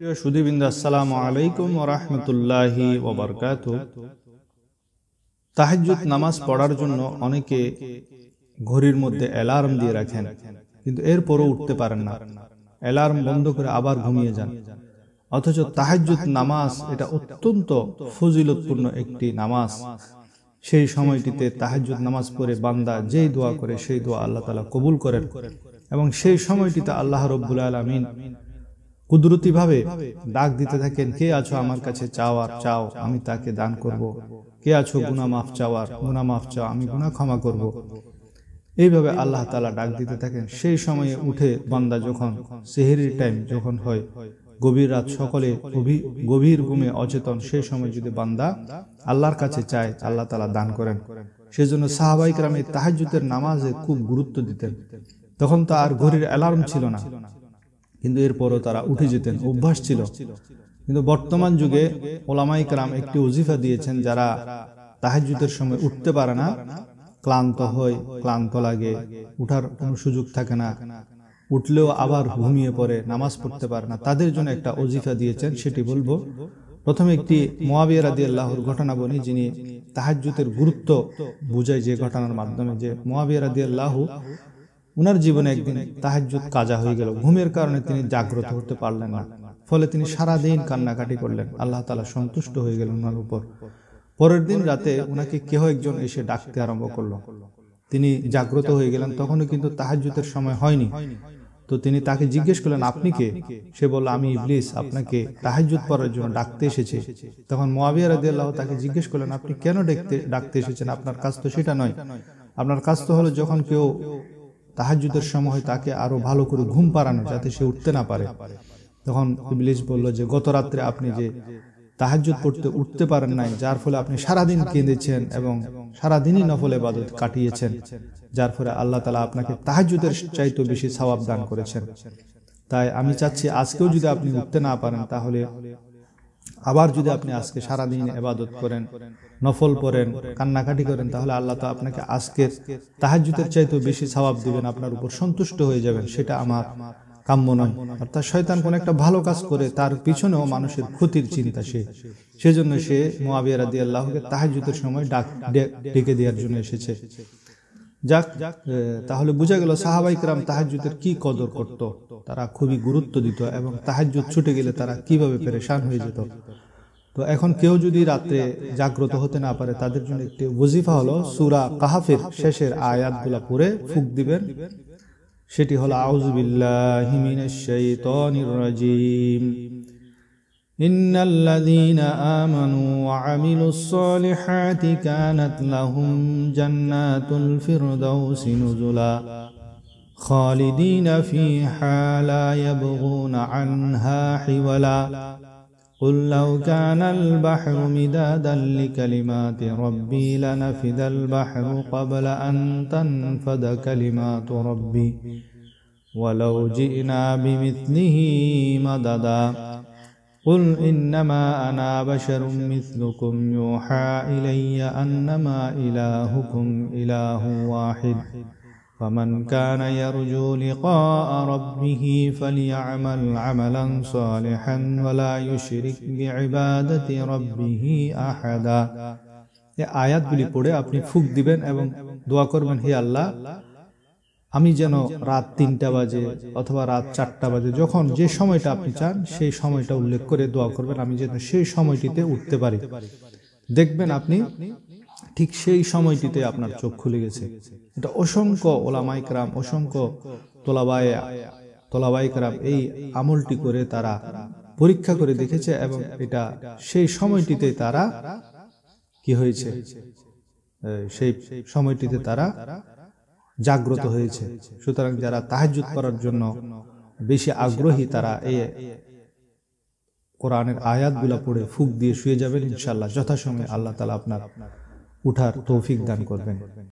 প্রিয় সুদীবৃন্দ আসসালামু আলাইকুম ওবরকাত। তাহাজ্জুদ নামাজ পড়ার জন্য অনেকে ঘড়ির মধ্যে অ্যালার্ম দিয়ে রাখেন, কিন্তু এরপরও উঠতে পারেন না। অ্যালার্ম বন্ধ করে আবার ঘুমিয়ে যান। অথচ তাহাজ্জুদ নামাজ এটা অত্যন্ত ফজিলতপূর্ণ একটি নামাজ। সেই সময়টিতে তাহাজ্জুদ নামাজ পড়ে বান্দা যেই দোয়া করে, সেই দোয়া আল্লাহ তালা কবুল করেন এবং সেই সময়টিতে আল্লাহ রব্বুল আলমিন কুদরতিভাবে ডাক দিতে থাকেন, কে আছো আমার কাছে? চাওয়ার চাও, আমি তাকে দান করব। কে আছো? গুনা মাফ চাওয়ার গুনা মাফ চাও, আমি গুনা ক্ষমা করব। এইভাবে আল্লাহ তালা ডাক দিতে থাকেন। সেই সময়ে উঠে বান্দা যখন সেহেরির টাইম যখন হয়, গভীর রাত সকলে গভীর ঘুমে অচেতন, সেই সময় যদি বান্দা আল্লাহর কাছে চায়, আল্লাহ তালা দান করেন। সেজন্য সাহাবাইকরাম তাহাজুতের নামাজে খুব গুরুত্ব দিতেন। তখন তো আর ঘড়ির অ্যালার্ম ছিল না। কিন্তু এরপরও তারা উঠে যেতেন অভ্যাস ছিল। কিন্তু বর্তমান যুগে ওলামাই কালাম একটি ওজিফা দিয়েছেন যারা তাহাজুতের সময় উঠতে পারে না ক্লান্ত হয় ক্লান্ত লাগে উঠার কোনো সুযোগ থাকে না। উঠলেও আবার ঘুমিয়ে পড়ে নামাজ পড়তে পারে না। তাদের জন্য একটা ওজিফা দিয়েছেন সেটি বলব। প্রথমে একটি মোয়াবিয়া রাদি আল্লাহর ঘটনা বলি যিনি তাহাজুতের গুরুত্ব বুঝায় যে ঘটনার মাধ্যমে যে মোয়াবিয়া রাদি আল্লাহ উনার জীবনে একদিন তাহাজুদ কাজা হয়ে গেল। ঘুমের কারণে তিনি জাগ্রত হতে পারলেন না। ফলে তিনি সারা দিন কান্নাকাটি করলেন। আল্লাহ তালা সন্তুষ্ট হয়ে গেলেন ওনার উপর। পরের দিন রাতে ওনাকে কেহ একজন এসে ডাকতে আরম্ভ করল। তিনি জাগ্রত হয়ে গেলেন, তখনও কিন্তু তাহাজুতের সময় হয়নি। তো তিনি তাকে জিজ্ঞেস করলেন, আপনি কে? সে বলল, আমি ইবলিস, আপনাকে তাহাজুদ পড়ার জন্য ডাকতে এসেছে। তখন মোয়াবিয়া রাজি আল্লাহ তাকে জিজ্ঞেস করলেন, আপনি কেন ডাকতে ডাকতে এসেছেন? আপনার কাজ তো সেটা নয়। আপনার কাজ তো হলো যখন কেউ তাহাজুদের সময় তাকে আরও ভালো করে ঘুম পাড়ানো যাতে সে উঠতে না পারে। তখন ইবলিস বলল যে গত রাত্রে আপনি যে তাহাজুদ পড়তে উঠতে পারেন নাই যার ফলে আপনি সারাদিন কেঁদেছেন এবং সারাদিনই নফল এবাদত কাটিয়েছেন যার ফলে আল্লাহ তালা আপনাকে তাহাজুদের চাইতে বেশি সবাব দান করেছেন। তাই আমি চাচ্ছি আজকেও যদি আপনি উঠতে না পারেন তাহলে আবার যদি আপনি আজকে সারাদিন এবাদত করেন, নফল পড়েন, কান্নাকাটি করেন, তাহলে আল্লাহ তো আপনাকে আজকের তাহাজুতের চাইতেও বেশি সবাব দিবেন, আপনার উপর সন্তুষ্ট হয়ে যাবেন, সেটা আমার কাম্য নয়। অর্থাৎ শয়তান কোন একটা ভালো কাজ করে, তার পিছনেও মানুষের ক্ষতির চিন্তা সে। সেজন্য সে মোয়াবিয়া রাদি আল্লাহকে তাহাজুতের সময় ডাক ডেকে দেওয়ার জন্য এসেছে। যাক তাহলে বোঝা গেল সাহাবাইকরাম তাহাজুদের কি কদর করত। তারা খুবই গুরুত্ব দিত এবং তাহাজুদ ছুটে গেলে তারা কীভাবে পেরেশান হয়ে যেত। তো এখন কেউ যদি রাত্রে জাগ্রত হতে না পারে, তাদের জন্য একটি ওজিফা হলো সুরা কাহাফের শেষের আয়াতগুলা পড়ে ফুক দিবেন। সেটি হলো আউজুবিল্লাহি শাইতানির রাজিম। إن الذين آمنوا وعملوا الصالحات كانت لهم جنات الفردوس نزلا خالدين فيها لا يبغون عنها حولا قل لو كان البحر مدادا لكلمات ربي لنفذ البحر قبل أن تنفد كلمات ربي ولو جئنا بمثله مددا قل إنما أنا بشر مثلكم يوحى إلي أنما إلهكم إله واحد فمن كان يرجو لقاء ربه فليعمل عملا صالحا ولا يشرك بعبادة ربه أحدا এই আয়াতগুলি পড়ে আপনি ফুক দিবেন এবং দোয়া করবেন হে আল্লাহ আমি যেন রাত তিনটা বাজে অথবা রাত চারটা বাজে, যখন যে সময়টা আপনি চান, সেই সময়টা উল্লেখ করে দোয়া করবেন, আমি যেন সেই সময়টিতে উঠতে পারি। দেখবেন আপনি ঠিক সেই সময়টিতে আপনার চোখ খুলে গেছে। এটা অসংখ্য ওলামাইকরাম অসংখ্য তোলাবাই তোলাবাইকরাম এই আমলটি করে তারা পরীক্ষা করে দেখেছে এবং এটা সেই সময়টিতে তারা কি হয়েছে? সেই সময়টিতে তারা জাগ্রত হয়েছে। সুতরাং যারা তাহাজুত করার জন্য বেশি আগ্রহী তারা এ কোরআনের আয়াতগুলা পড়ে ফুক দিয়ে শুয়ে যাবেন। ইনশাল্লাহ যথাসময়ে আল্লাহ তালা আপনার উঠার তৌফিক দান করবেন।